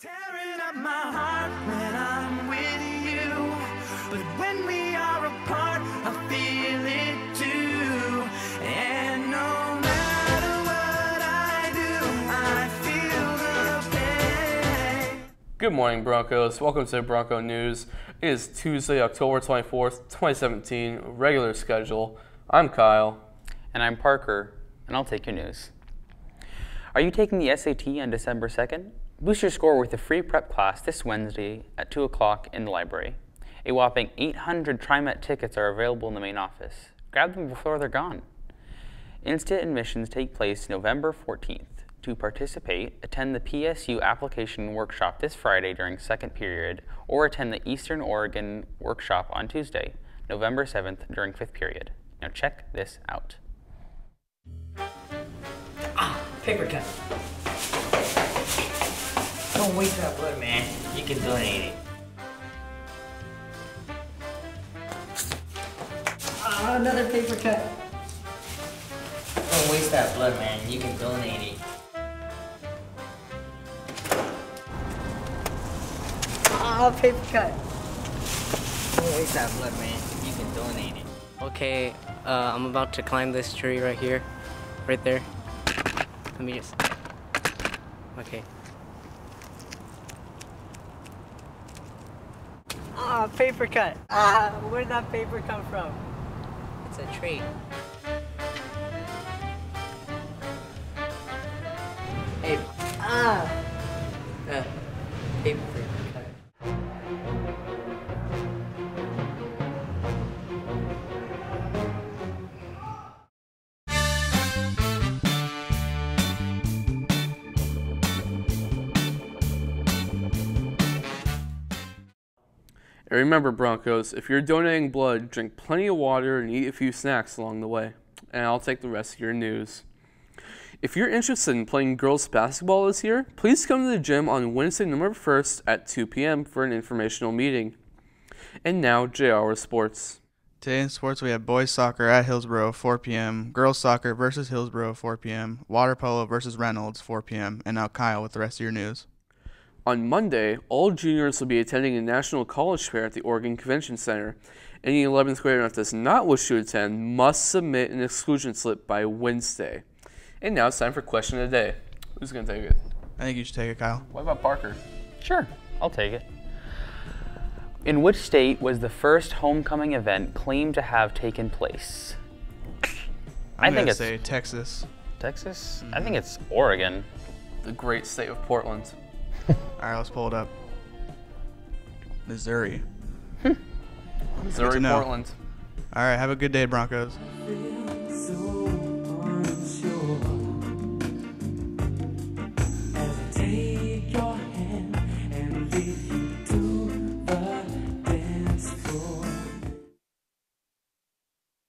Tearing up my heart when I'm with you. But when we are apart, I feel it too. And no matter what I do, I feel the pain. Good morning, Broncos. Welcome to Bronco News. It is Tuesday, October 24th, 2017, regular schedule. I'm Kyle. And I'm Parker, and I'll take your news. Are you taking the SAT on December 2nd? Boost your score with a free prep class this Wednesday at 2 o'clock in the library. A whopping 800 TriMet tickets are available in the main office. Grab them before they're gone. Instant admissions take place November 14th. To participate, attend the PSU application workshop this Friday during second period, or attend the Eastern Oregon workshop on Tuesday, November 7th during fifth period. Now check this out. Ah, paper cut. Don't waste that blood, man. You can donate it. Ah, another paper cut. Don't waste that blood, man. You can donate it. Ah, paper cut. Don't waste that blood, man. You can donate it. Okay, uh, I'm about to climb this tree right here. Right there. Let me just. Okay. Ah, paper cut. Ah, where'd that paper come from? It's a tree. Hey, Ah. uh, paper And remember, Broncos, if you're donating blood, drink plenty of water and eat a few snacks along the way. And I'll take the rest of your news. If you're interested in playing girls basketball this year, please come to the gym on Wednesday, November 1st at 2 p.m. for an informational meeting. And now, JR Sports. Today in sports, we have boys soccer at Hillsboro, 4 p.m., girls soccer versus Hillsboro, 4 p.m., water polo versus Reynolds, 4 p.m., and now Kyle with the rest of your news. On Monday, all juniors will be attending a national college fair at the Oregon Convention Center. Any 11th grader that does not wish to attend must submit an exclusion slip by Wednesday. And now it's time for question of the day. Who's going to take it? I think you should take it, Kyle. What about Parker? Sure, I'll take it. In which state was the first homecoming event claimed to have taken place? I I'm think gonna it's say Texas. Texas. I mm-hmm. think it's Oregon. The great state of Portland. All right, let's pull it up. Missouri. Hmm. Missouri. Portland. All right, have a good day, Broncos.